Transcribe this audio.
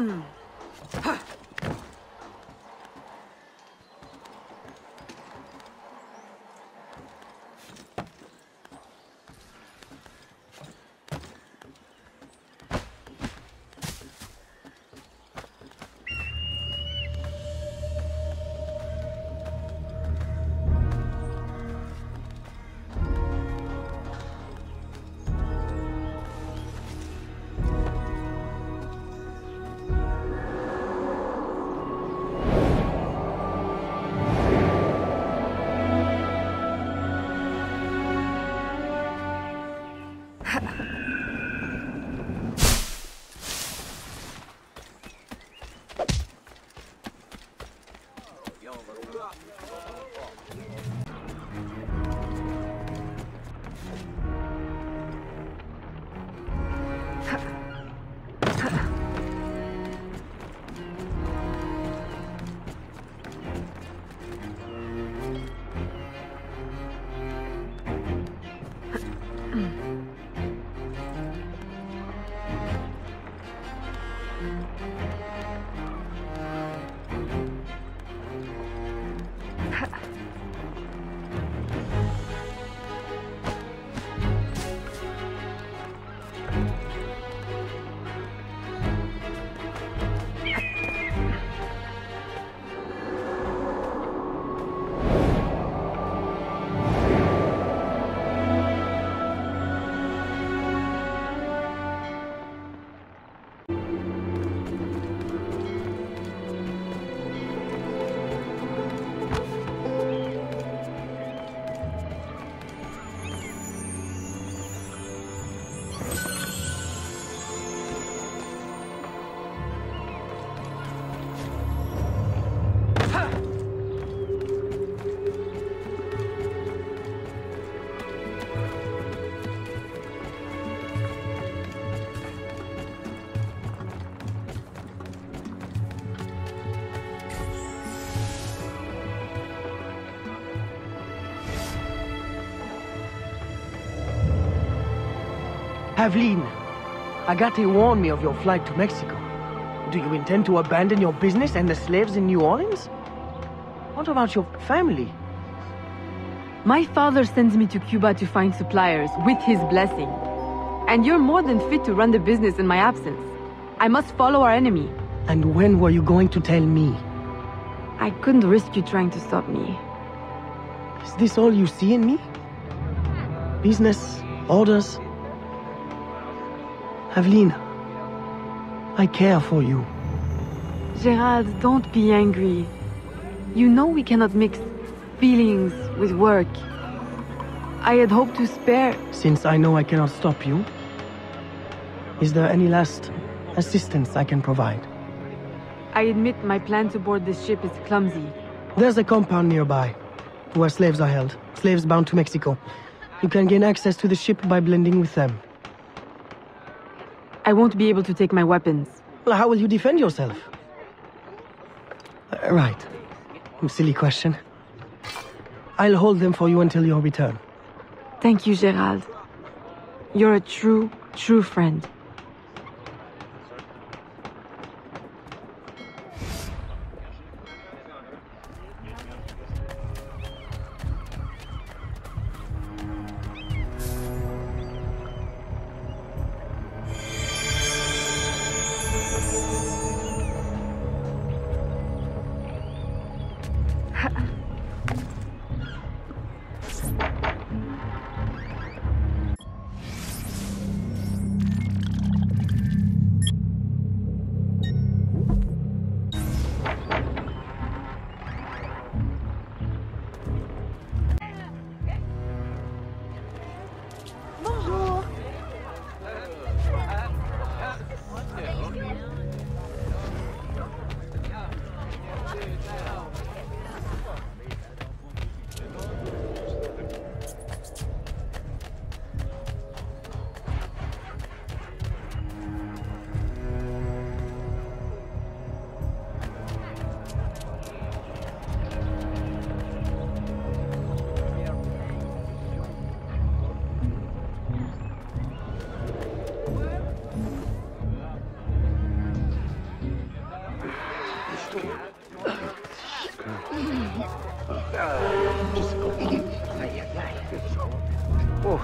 Mm. 看。Aveline, Agaté warned me of your flight to Mexico. Do you intend to abandon your business and the slaves in New Orleans? What about your family? My father sends me to Cuba to find suppliers, with his blessing. And you're more than fit to run the business in my absence. I must follow our enemy. And when were you going to tell me? I couldn't risk you trying to stop me. Is this all you see in me? Business, orders? Aveline, I care for you. Gerald, don't be angry. You know we cannot mix feelings with work. I had hoped to spare... Since I know I cannot stop you, is there any last assistance I can provide? I admit my plan to board this ship is clumsy. There's a compound nearby, where slaves are held. Slaves bound to Mexico. You can gain access to the ship by blending with them. I won't be able to take my weapons. Well, how will you defend yourself? Uh, right. Silly question. I'll hold them for you until your return. Thank you, Gerald. You're a true, true friend. 看 Ох.